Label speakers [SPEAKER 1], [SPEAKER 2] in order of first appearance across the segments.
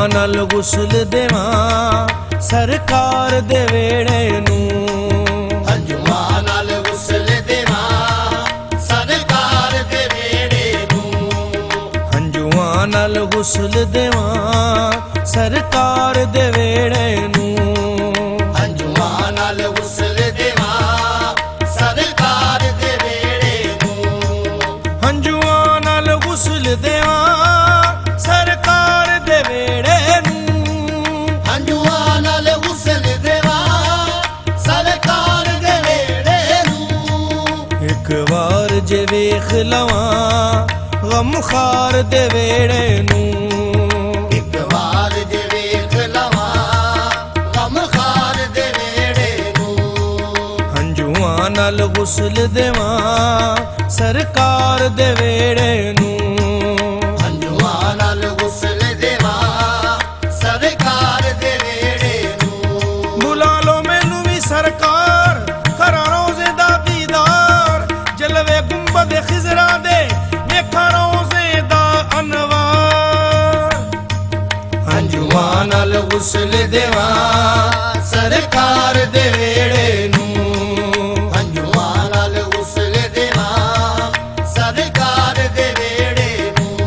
[SPEAKER 1] ਹੰਝੂਆਂ ਨਾਲ ਗੁਸਲ ਦੇਵਾਂ ਸਰਕਾਰ ਦੇ ਵੇੜੇ ਨੂੰ।
[SPEAKER 2] ਹੰਝੂਆਂ ਨਾਲ ਗੁਸਲ ਦੇਵਾਂ ਸਰਕਾਰ ਦੇ ਵੇੜੇ ਨੂੰ।
[SPEAKER 1] ਹੰਝੂਆਂ ਨਾਲ ਗੁਸਲ ਦੇਵਾਂ ਸਰਕਾਰ ਦੇ ਵੇੜੇ ਨੂੰ।
[SPEAKER 2] ਹੰਝੂਆਂ ਨਾਲ ਗੁਸਲ ਦੇਵਾਂ ਸਰਕਾਰ ਦੇ ਵੇੜੇ ਨੂੰ।
[SPEAKER 1] ਹੰਝੂਆਂ ਨਾਲ ਗੁਸਲ ਦੇਵਾਂ ਜੇ ਵੇਖ ਲਵਾਂ ਗਮ ਖਾਰ ਦੇ ਵੇੜੇ ਨੂੰ।
[SPEAKER 2] ਇੱਕ ਵਾਰ ਜੇ ਵੇਖ ਲਵਾਂ ਗਮ ਖਾਰ ਦੇ ਵੇੜੇ ਨੂੰ।
[SPEAKER 1] ਹੰਝੂਆਂ ਨਾਲ ਗੁਸਲ ਦੇਵਾਂ ਸਰਕਾਰ ਦੇ ਵੇੜੇ ਨੂੰ।
[SPEAKER 2] ਸਰਕਾਰ
[SPEAKER 1] ਹੰਝੂਆਂ ਨਾਲ ਗੁਸਲ ਦੇਵਾਂ। ਸਰਕਾਰ ਦੇ ਵੇੜੇ ਨੂੰ
[SPEAKER 2] ਹੰਝੂਆਂ ਨਾਲ ਗੁਸਲ ਦੇਵਾਂ। ਸਰਕਾਰ ਦੇ ਵੇੜੇ ਨੂੰ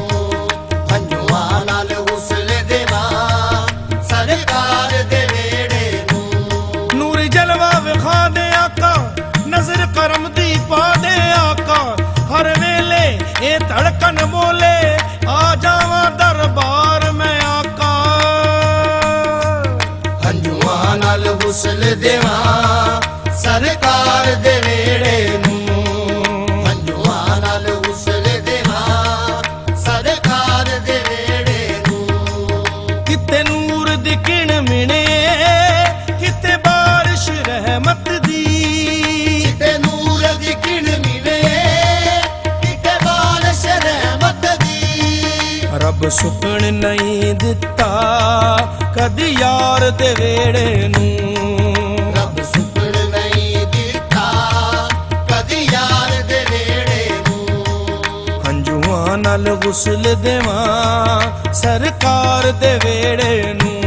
[SPEAKER 2] ਹੰਝੂਆਂ ਨਾਲ ਗੁਸਲ ਦੇਵਾਂ। ਸਰਕਾਰ ਦੇ ਵੇੜੇ ਨੂੰ
[SPEAKER 1] ਨੂਰ ਜਲਵਾ ਵਿਖਾ ਦੇ ਆਕਾ ਨਜ਼ਰ ਕਰਮ ਦੀ ਪਾ ਦੇ ਆਕਾ ਹਰ ਵੇਲੇ ਇਹ ਧੜਕਨ ਬੋਲੇ, ਆ ਜਾਵਾਂ ਦਰਬਾਰ
[SPEAKER 2] ਨਾਲ ਗੁਸਲ ਦੇਵਾਂ ਸਰਕਾਰ ਦੇਵੇ
[SPEAKER 1] ਸੁਪਣ ਨਹੀਂ ਦਿੱਤਾ। ਕਦੀ ਯਾਰ ਦੇ ਵੇੜੇ ਨੂੰ।
[SPEAKER 2] ਰੱਬ ਸੁਪੜ ਨਹੀਂ ਦਿੱਤਾ। ਕਦੀ ਯਾਰ ਦੇ ਵੇੜੇ ਨੂੰ।
[SPEAKER 1] ਹੰਝੂਆਂ ਨਾਲ ਗੁਸਲ ਦੇਵਾਂ ਸਰਕਾਰ ਦੇ ਵੇੜੇ ਨੂੰ।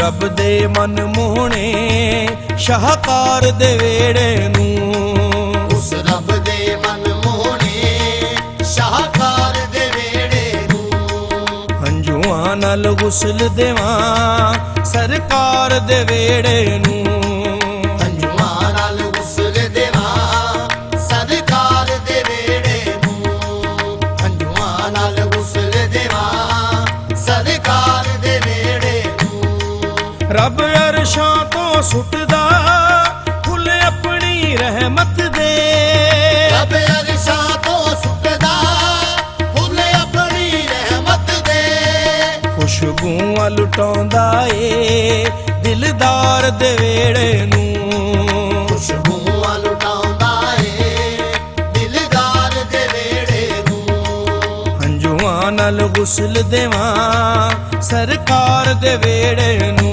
[SPEAKER 1] ਰੱਬ ਦੇ ਮਨ ਮੋਹਣੇ ਸ਼ਾਹਕਾਰ ਦੇ ਵੇੜੇ ਨੂੰ।
[SPEAKER 2] ਉਸ ਰੱਬ ਦੇ ਮਨ ਮੋਹਣੇ ਸ਼ਾਹਕਾਰ ਦੇ ਵੇੜੇ ਨੂੰ।
[SPEAKER 1] ਹੰਝੂਆਂ ਨਾਲ ਗੁਸਲ ਦੇਵਾਂ ਸਰਕਾਰ ਦੇ ਵੇੜੇ ਨੂੰ।
[SPEAKER 2] ਹੰਝੂਆਂ ਨਾਲ ਗੁਸਲ ਦੇਵਾਂ ਸਰਕਾਰ ਦੇ ਵੇੜੇ ਨੂੰ। ਹੰਝੂਆਂ ਨਾਲ
[SPEAKER 1] ਰੱਬ ਅਰਸ਼ਾਂ ਤੋਂ ਸੁੱਟਦਾ ਫੁੱਲ ਆਪਣੀ ਰਹਿਮਤ ਦੇ।
[SPEAKER 2] ਰੱਬ ਅਰਸ਼ਾਂ ਤੋਂ ਸੁੱਟਦਾ ਫੁੱਲ ਆਪਣੀ ਰਹਿਮਤ ਦੇ।
[SPEAKER 1] ਖੁਸ਼ਬੂਆਂ ਲੁਟਾਉਂਦਾ ਏ ਦਿਲਦਾਰ ਦੇ ਵੇੜੇ ਨੂੰ।
[SPEAKER 2] ਖੁਸ਼ਬੂਆਂ ਲੁਟਾਉਂਦਾ ਏ ਦਿਲਦਾਰ ਦੇ ਵੇੜੇ ਨੂੰ।
[SPEAKER 1] ਹੰਝੂਆਂ ਨਾਲ ਗੁਸਲ ਦੇਵਾਂ ਸਰਕਾਰ ਦੇ ਵੇੜੇ ਨੂੰ।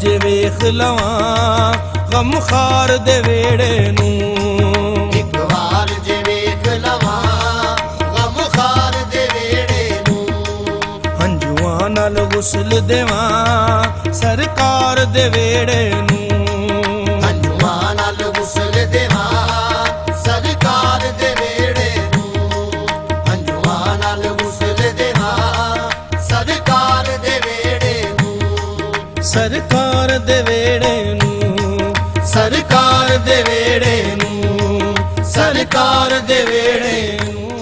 [SPEAKER 1] ਜੇ ਵੇਖ ਲਵਾਂ ਗਮ ਖਾਰ ਦੇ ਵੇੜੇ ਨੂੰ।
[SPEAKER 2] ਇੱਕ ਵਾਰ ਜੇ ਵੇਖ ਲਵਾਂ ਗਮ ਖਾਰ ਦੇ ਵੇੜੇ ਨੂੰ। ਹੰਝੂਆਂ ਨਾਲ ਗੁਸਲ ਦੇਵਾਂ ਸਰਕਾਰ ਦੇ ਵੇੜੇ ਨੂੰ।
[SPEAKER 1] ਸਰਕਾਰ ਦੇ ਵੇੜੇ ਨੂੰ ਸਰਕਾਰ ਦੇ ਵੇੜੇ ਨੂੰ ਸਰਕਾਰ ਦੇ ਵੇੜੇ ਨੂੰ।